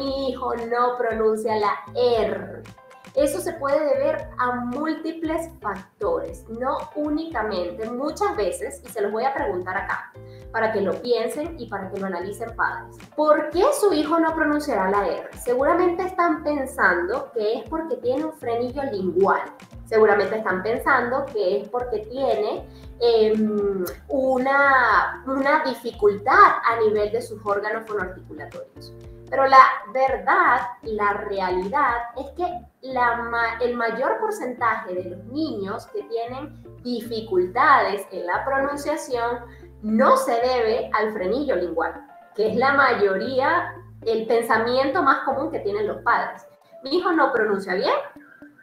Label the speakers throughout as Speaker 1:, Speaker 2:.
Speaker 1: ¿Por qué mi hijo no pronuncia la R? Eso se puede deber a múltiples factores, no únicamente, muchas veces, y se los voy a preguntar acá, para que lo piensen y para que lo analicen padres. ¿Por qué su hijo no pronunciará la R? Seguramente están pensando que es porque tiene un frenillo lingual. Seguramente están pensando que es porque tiene em, una, una dificultad a nivel de sus órganos fonoarticulatorios. Pero la verdad, la realidad es que el mayor porcentaje de los niños que tienen dificultades en la pronunciación no se debe al frenillo lingual, que es la mayoría, el pensamiento más común que tienen los padres. Mi hijo no pronuncia bien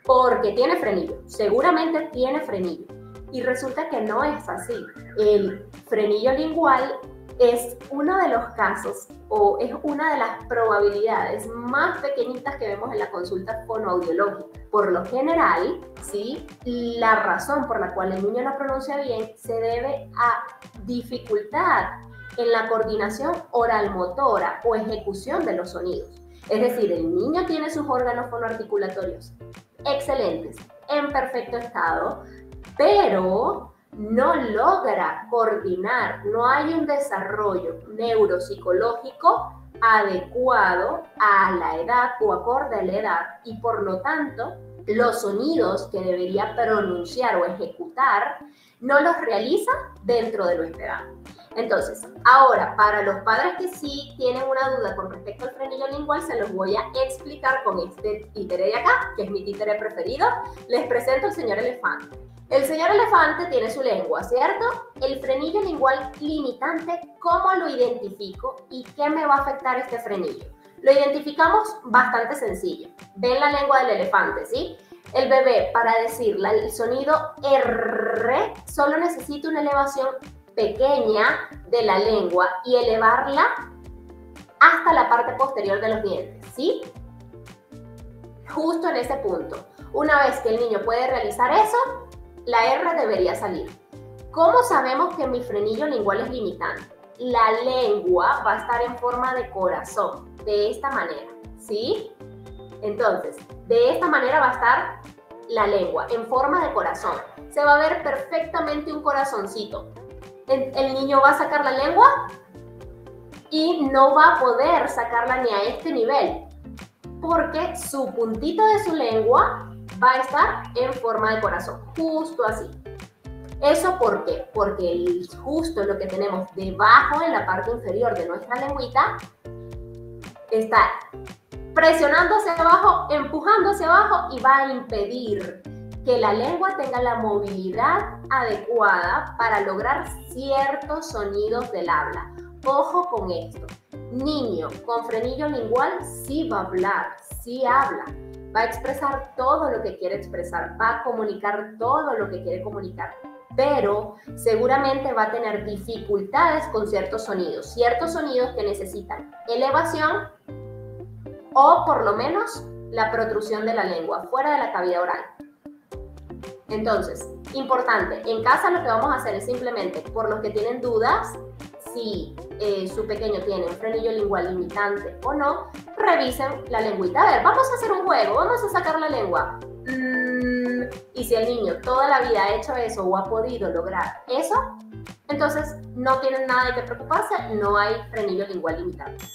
Speaker 1: porque tiene frenillo, seguramente tiene frenillo. Y resulta que no es así. El frenillo lingual es uno de los casos o es una de las probabilidades más pequeñitas que vemos en la consulta fonoaudiológica. Por lo general, ¿sí? la razón por la cual el niño no pronuncia bien se debe a dificultad en la coordinación oral motora o ejecución de los sonidos. Es decir, el niño tiene sus órganos fonoarticulatorios excelentes, en perfecto estado, pero no logra coordinar, no hay un desarrollo neuropsicológico adecuado a la edad o acorde a la edad y por lo tanto los sonidos que debería pronunciar o ejecutar no los realiza dentro de lo esperado. Entonces, ahora, para los padres que sí tienen una duda con respecto al frenillo lingual, se los voy a explicar con este títere de acá, que es mi títere preferido. Les presento al señor elefante. El señor elefante tiene su lengua, ¿cierto? El frenillo lingual limitante, ¿cómo lo identifico y qué me va a afectar este frenillo? Lo identificamos bastante sencillo. Ven la lengua del elefante, ¿sí? El bebé, para decir el sonido R, solo necesita una elevación pequeña de la lengua y elevarla hasta la parte posterior de los dientes, ¿sí? Justo en ese punto. Una vez que el niño puede realizar eso, la R debería salir. ¿Cómo sabemos que mi frenillo lingual es limitante? La lengua va a estar en forma de corazón, de esta manera, ¿sí? Entonces, de esta manera va a estar la lengua, en forma de corazón. Se va a ver perfectamente un corazoncito. El, niño va a sacar la lengua y no va a poder sacarla ni a este nivel, porque su puntito de su lengua va a estar en forma de corazón, justo así. ¿Eso por qué? Porque el, justo lo que tenemos debajo, en la parte inferior de nuestra lengüita, está presionando hacia abajo, empujando hacia abajo y va a impedir que la lengua tenga la movilidad adecuada para lograr ciertos sonidos del habla. Ojo con esto. Niño con frenillo lingual sí va a hablar, sí habla, va a expresar todo lo que quiere expresar, va a comunicar todo lo que quiere comunicar, pero seguramente va a tener dificultades con ciertos sonidos, ciertos sonidos que necesitan elevación o por lo menos la protrusión de la lengua fuera de la cavidad oral. Entonces, importante, en casa lo que vamos a hacer es simplemente, por los que tienen dudas, si eh, su pequeño tiene un frenillo lingual limitante o no, revisen la lengüita. A ver, vamos a hacer un juego, vamos a sacar la lengua. Mm, y si el niño toda la vida ha hecho eso o ha podido lograr eso, entonces no tienen nada de qué preocuparse, no hay frenillo lingual limitante.